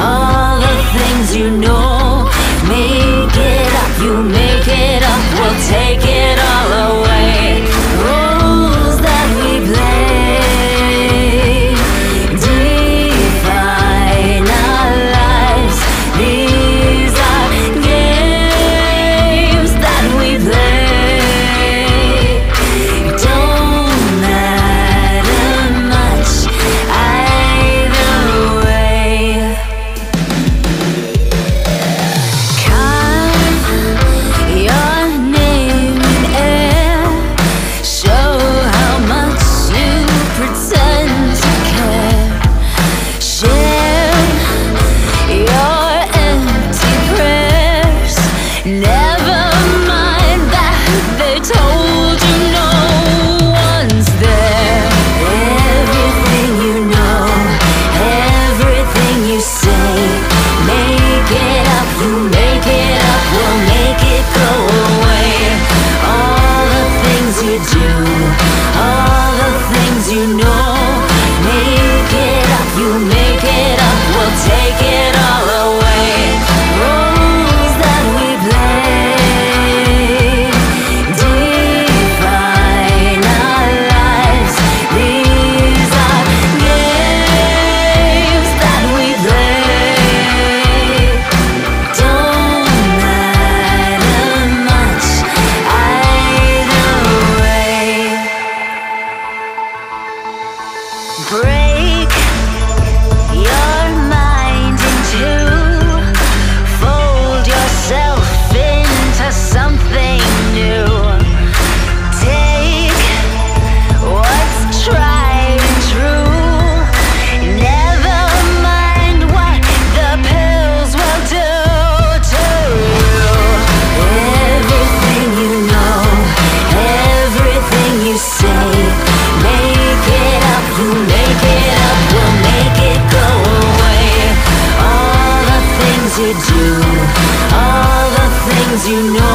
all the things you know. you. Pray you do, all the things you know.